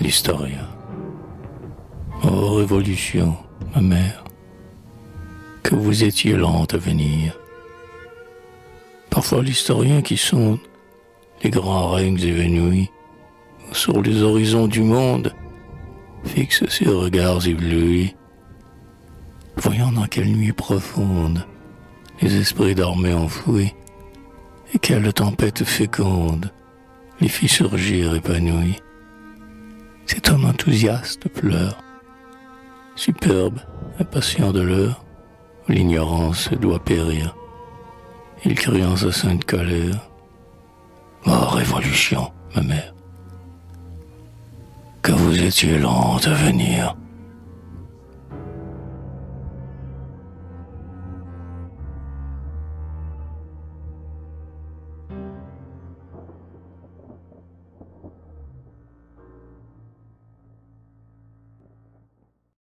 l'historien. Ô révolution, ma mère, que vous étiez lente à venir. Parfois l'historien qui sonde les grands règnes évanouis sur les horizons du monde fixe ses regards éblouis, voyant dans quelle nuit profonde les esprits dormaient enfouis, et quelle tempête féconde les fit surgir épanouis. Cet homme enthousiaste pleure, superbe, impatient de l'heure, l'ignorance doit périr. Il crie en sa sainte colère. Oh, révolution, ma mère, que vous étiez lente à venir.